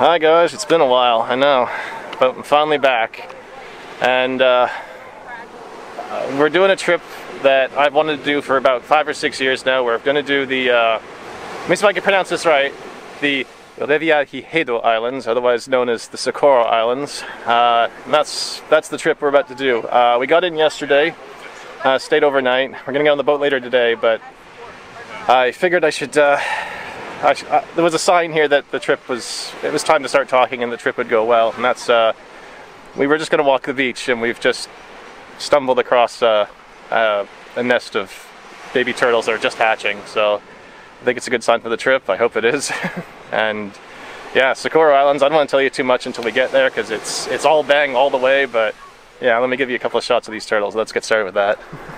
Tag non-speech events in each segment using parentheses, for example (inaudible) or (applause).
Hi guys, it's been a while, I know, but I'm finally back. And uh, uh, we're doing a trip that I've wanted to do for about five or six years now. We're going to do the, uh, let me see if I can pronounce this right, the Revillagigedo Islands, otherwise known as the Socorro Islands. Uh, that's, that's the trip we're about to do. Uh, we got in yesterday, uh, stayed overnight. We're going to get on the boat later today, but I figured I should uh, I, uh, there was a sign here that the trip was, it was time to start talking and the trip would go well. And that's, uh, we were just going to walk the beach and we've just stumbled across uh, uh, a nest of baby turtles that are just hatching. So I think it's a good sign for the trip. I hope it is. (laughs) and yeah, Socorro Islands, I don't want to tell you too much until we get there because it's, it's all bang all the way. But yeah, let me give you a couple of shots of these turtles. Let's get started with that. (laughs)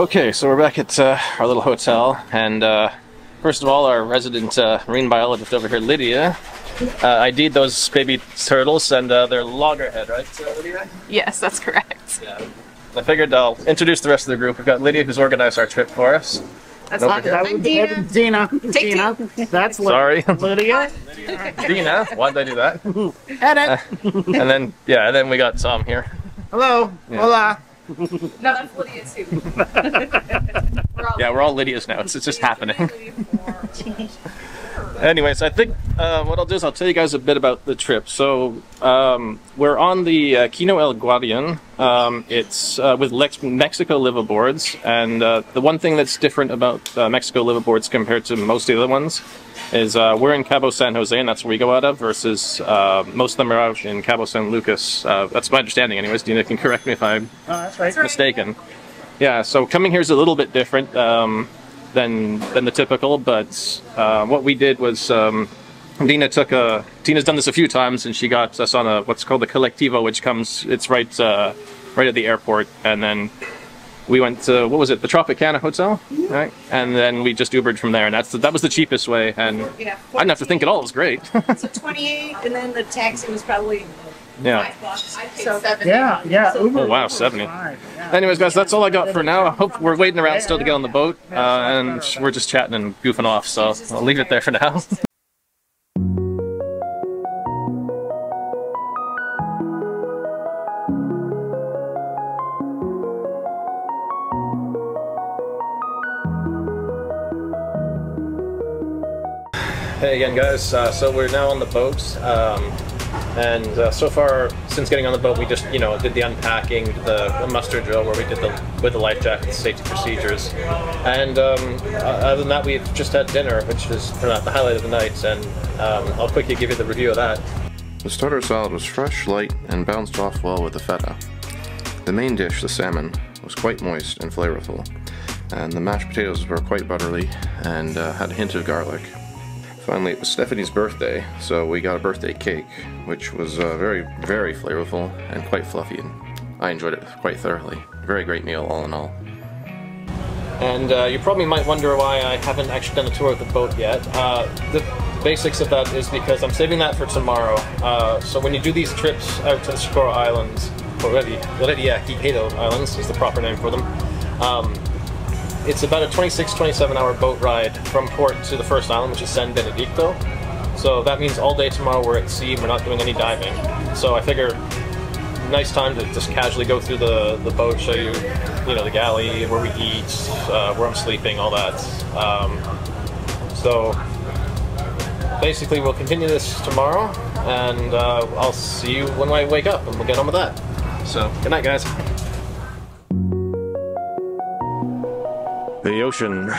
Okay, so we're back at uh, our little hotel, and uh, first of all, our resident uh, marine biologist over here, Lydia, uh, ID'd those baby turtles, and uh, they're loggerhead, right, uh, Lydia? Yes, that's correct. Yeah. I figured I'll introduce the rest of the group. We've got Lydia, who's organized our trip for us. That's Nope. not That I'm Dina. Dina. Dina. Take Dina. That's Ly- Sorry, (laughs) Lydia. Dina. Why did I do that? Edit. And then, yeah, and then we got Tom here. Hello. Yeah. Hola. No, that's Lydia too. (laughs) We're all Yeah, we're all Lydia's now. It's, it's just happening. (laughs) Anyways, I think uh, what I'll do is I'll tell you guys a bit about the trip. So um, we're on the uh, Quino El Guardian. Um, it's uh, with Lex- Mexico liveaboards, and uh, the one thing that's different about uh, Mexico liveaboards compared to most of the other ones is uh, we're in Cabo San Jose, and that's where we go out of. Versus uh, most of them are out in Cabo San Lucas. Uh, that's my understanding, anyways. Dina can correct me if I'm Oh, that's right. mistaken. Yeah, so coming here is a little bit different um, than than the typical, but uh, what we did was um, Dina took a. Tina's done this a few times, and she got us on a what's called the Collectivo, which comes. It's right uh, right at the airport, and then we went to what was it, the Tropicana Hotel, right? And then we just Ubered from there, and that's the, that was the cheapest way, and Yeah, I didn't have to think at all. It was great. So 28, and then the taxi was probably yeah. So, yeah, yeah. Uber, oh, wow, 70. Yeah. Anyways, guys, that's all I got for now. I hope we're waiting around still to get on the boat, uh, and we're just chatting and goofing off, so I'll leave it there for now. (laughs) hey again, guys. Uh, so we're now on the boat. Um, and uh, so far since getting on the boat, we just you know did the unpacking, the, muster drill where we did the with the life jacket safety procedures, and um, uh, other than that, we've just had dinner, which is the highlight of the night, and um, I'll quickly give you the review of that. The starter salad was fresh, light, and bounced off well with the feta. The main dish, the salmon, was quite moist and flavorful, and the mashed potatoes were quite buttery and uh, had a hint of garlic. Finally, it was Stephanie's birthday, so we got a birthday cake, which was uh, very, very flavorful and quite fluffy, and I enjoyed it quite thoroughly. Very great meal, all in all. And uh, you probably might wonder why I haven't actually done a tour of the boat yet. Uh, the basics of that is because I'm saving that for tomorrow. Uh, so when you do these trips out to the Socorro Islands, or Revillagigedo Islands is the proper name for them, um, it's about a 26, 27 hour boat ride from port to the first island, which is San Benedicto. So that means all day tomorrow we're at sea, we're not doing any diving. So I figure nice time to just casually go through the, the boat, show you, you know, the galley, where we eat, uh, where I'm sleeping, all that. Um, so basically we'll continue this tomorrow, and uh, I'll see you when I wake up, and we'll get on with that. So, good night, guys. The ocean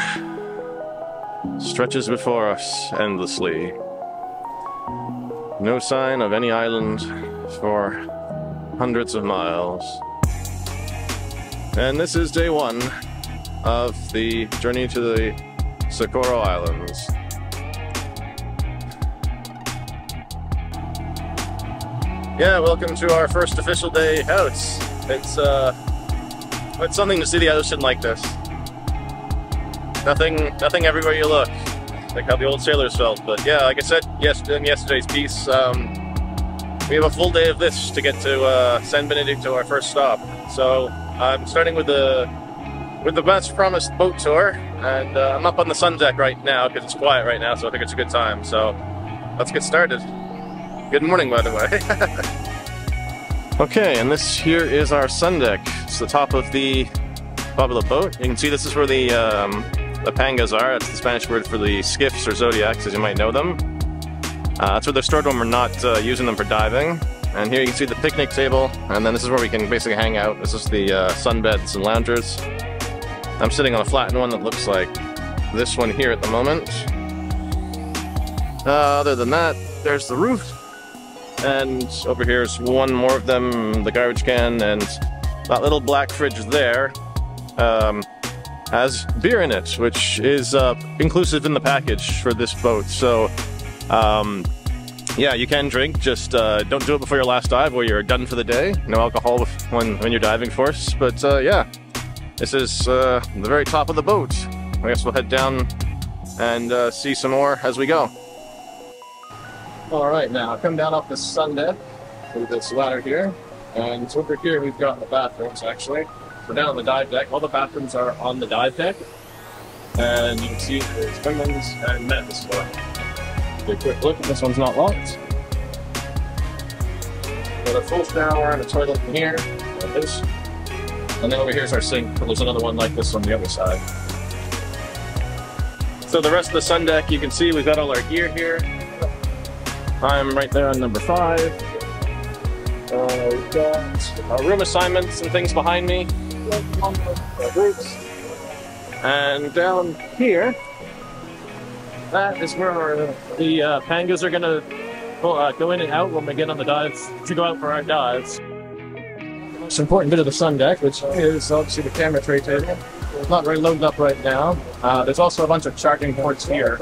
stretches before us endlessly. No sign of any island for hundreds of miles. And this is day one of the journey to the Socorro Islands. Yeah, welcome to our first official day out. It's uh, it's something to see the ocean like this. Nothing, nothing everywhere you look, like how the old sailors felt. But yeah, like I said, yes, in yesterday's piece, um, we have a full day of this to get to uh, San Benedicto, our first stop. So I'm starting with the with the best promised boat tour, and uh, I'm up on the sun deck right now because it's quiet right now, so I think it's a good time. So let's get started. Good morning, by the way. (laughs) okay, and this here is our sun deck. It's the top of the the boat. You can see this is where the um, the pangas are. That's the Spanish word for the skiffs or zodiacs, as you might know them. Uh, that's where they're stored when we're not uh, using them for diving. And here you can see the picnic table, and then this is where we can basically hang out. This is the uh, sunbeds and loungers. I'm sitting on a flattened one that looks like this one here at the moment. Uh, other than that, there's the roof. And over here is one more of them, the garbage can, and that little black fridge there um, has beer in it, which is uh, inclusive in the package for this boat. So, um, yeah, you can drink, just uh, don't do it before your last dive or you're done for the day. No alcohol when, when you're diving, for us. But uh, yeah, this is uh, the very top of the boat. I guess we'll head down and uh, see some more as we go. All right, now come down off the sun deck through this ladder here, and over here we've got the bathrooms actually. We're down on the dive deck. All the bathrooms are on the dive deck, and you can see there's women's and men's well. Take a quick look. This one's not locked. Got a full shower and a toilet in here. There it is. And then over here's our sink. There's another one like this on the other side. So the rest of the sun deck, you can see we've got all our gear here. I'm right there on number five. Uh, we've got our room assignments and things behind me. Groups. And down here, that is where the uh, pangas are going to uh, go in and out when we get on the dives, to go out for our dives. It's an important bit of the sun deck, which is obviously the camera tray table. It's not very loaded up right now. Uh, there's also a bunch of charging ports here.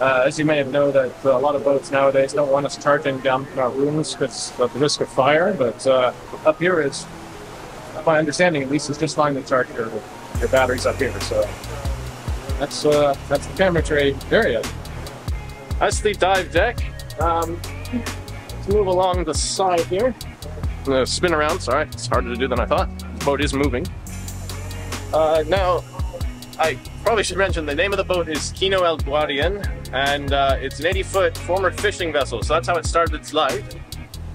Uh, as you may have known, that uh, a lot of boats nowadays don't want us charging down in our rooms because of the risk of fire. But uh, up here is, my understanding at least, is just fine to charge your, your batteries up here. So that's uh, that's the camera tray area. That's the dive deck. Um, let's move along the side here. I'm gonna spin around. Sorry, it's harder to do than I thought. The boat is moving. Uh, now, I probably should mention the name of the boat is Quino El Guardian, and uh, it's an 80 foot former fishing vessel, so that's how it started its life.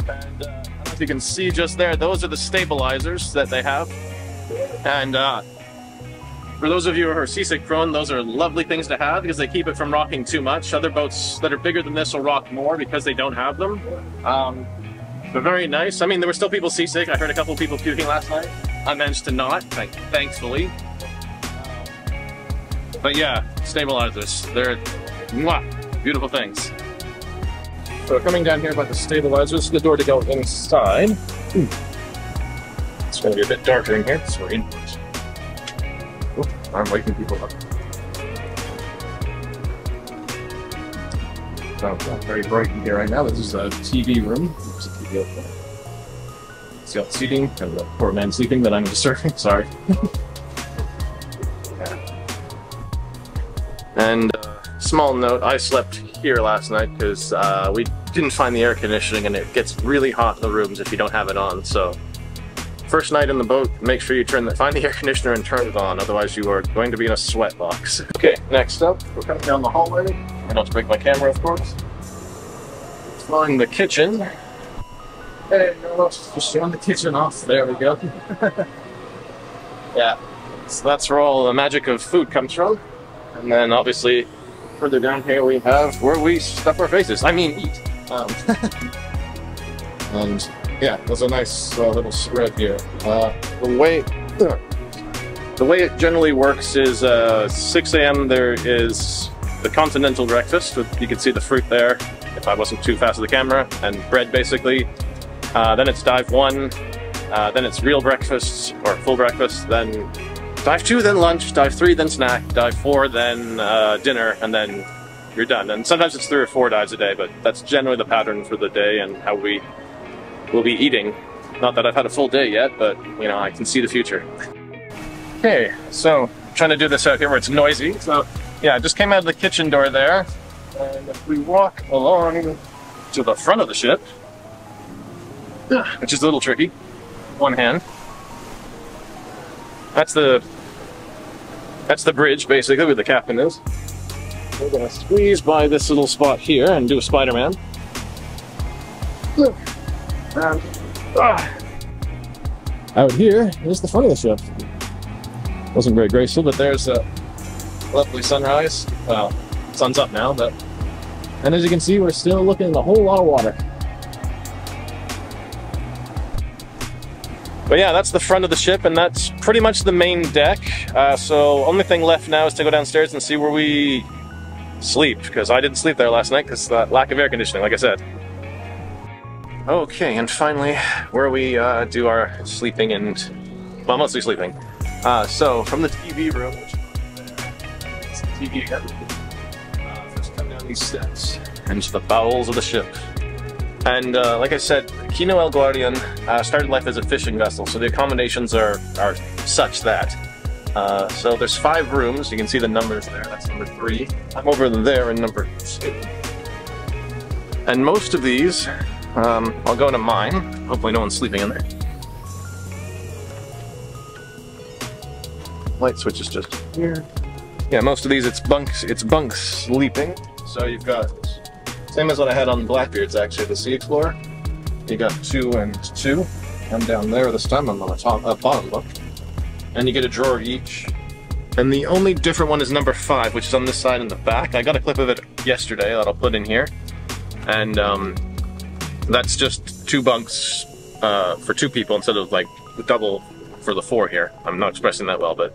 And uh, you can see just there, those are the stabilizers that they have. And uh, For those of you who are seasick prone, those are lovely things to have because they keep it from rocking too much. Other boats that are bigger than this will rock more because they don't have them. Um, they're very nice. I mean, there were still people seasick. I heard a couple people puking last night. I managed to not, thank- thankfully. But yeah, stabilizers. They're mwah, beautiful things. So coming down here by the stabilizers, the door to go inside. Hmm. It's going to be a bit darker in here, so we're. Oh, I'm waking people up. So it's not very bright in here right now. This is a TV room. A TV there. It's got seating, and the poor man sleeping that I'm disturbing. (laughs) Sorry. Yeah. And uh, small note, I slept here last night because uh, we didn't find the air conditioning, and it gets really hot in the rooms if you don't have it on. So first night in the boat, make sure you turn the find the (laughs) air conditioner and turn it on. Otherwise, you are going to be in a sweat box. Okay, next up, we're coming down the hallway. I don't break my camera, of course. Exploring the kitchen. Hey, just showing the kitchen off. There we go. (laughs) yeah, so that's where all the magic of food comes from. And then obviously, further down here we have where we stuff our faces. I mean, eat. Um, (laughs) and yeah, there's a nice uh, little spread here. Uh, the way the way it generally works is uh, 6 a.m. There is the continental breakfast. With, you can see the fruit there. If I wasn't too fast with the camera, and bread basically. Uh, then it's dive one. Uh, then it's real breakfast or full breakfast. Then dive two, then lunch. Dive three, then snack. Dive four, then uh, dinner, and then you're done. And sometimes it's three or four dives a day, but that's generally the pattern for the day and how we will be eating. Not that I've had a full day yet, but you know I can see the future. Okay, so I'm trying to do this out here where it's noisy. So yeah, I just came out of the kitchen door there, and if we walk along to the front of the ship, (sighs) which is a little tricky, one hand. That's the that's the bridge basically where the captain is. We're gonna squeeze by this little spot here and do a Spider-Man. And ah, out here is the front of the ship. Wasn't very graceful, but there's a lovely sunrise. Well, sun's up now, but and as you can see, we're still looking at a whole lot of water. But yeah, that's the front of the ship, and that's pretty much the main deck. Uh, so only thing left now is to go downstairs and see where we sleep, because I didn't sleep there last night because uh, lack of air conditioning, like I said. Okay, and finally, where we uh, do our sleeping and, well, mostly sleeping. Uh, so, from the TV room, which is the TV again, uh, come down these steps into the bowels of the ship. And uh, like I said, Quino El Guardian uh, started life as a fishing vessel, so the accommodations are, are such that. Uh, so there's five rooms, you can see the numbers there, that's number three. I'm over there in number two. And most of these, um, I'll go into mine, hopefully no one's sleeping in there. Light switch is just here. Yeah, most of these it's bunks, it's bunks sleeping. So you've got same as what I had on Blackbeards, actually, the Sea Explorer. You got two and two. I'm down there this time, I'm on the top, uh, bottom bunk. And you get a drawer each. And the only different one is number five, which is on this side in the back. I got a clip of it yesterday that I'll put in here. And um, that's just two bunks uh, for two people instead of like double for the four here. I'm not expressing that well, but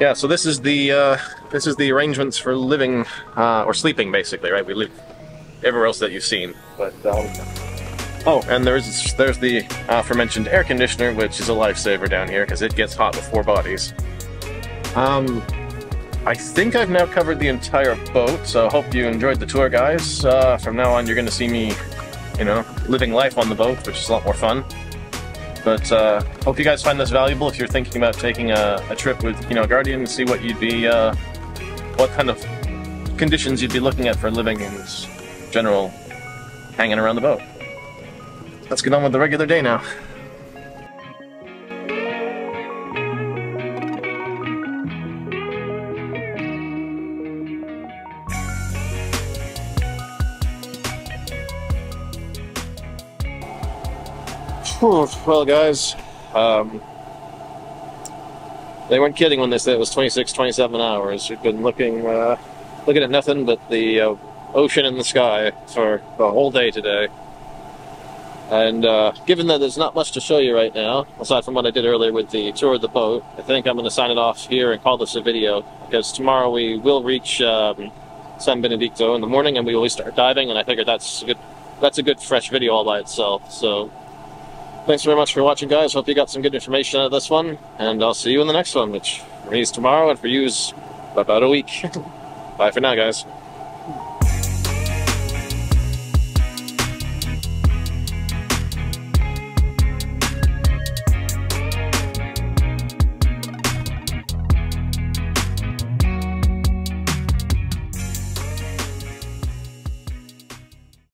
yeah. So this is the uh, this is the arrangements for living uh, or sleeping, basically, right? We live everywhere else that you've seen. But um, oh, and there's there's the aforementioned air conditioner, which is a lifesaver down here because it gets hot with four bodies. Um, I think I've now covered the entire boat, so I hope you enjoyed the tour, guys. Uh, from now on, you're going to see me, you know, living life on the boat, which is a lot more fun. But uh, hope you guys find this valuable if you're thinking about taking a, a trip with, you know, Guardian to see what you'd be, uh, what kind of conditions you'd be looking at for living and general hanging around the boat. Let's get on with the regular day now. Well, guys, um, they weren't kidding when they said it was 26, 27 hours. We've been looking, uh, looking at nothing but the uh, ocean and the sky for the whole day today. And uh, given that there's not much to show you right now, aside from what I did earlier with the tour of the boat, I think I'm going to sign it off here and call this a video because tomorrow we will reach um, San Benedicto in the morning and we will start diving. And I figured that's a good, that's a good fresh video all by itself. So thanks very much for watching, guys. Hope you got some good information out of this one, and I'll see you in the next one, which for me is tomorrow and for you is about a week. (laughs) Bye for now, guys.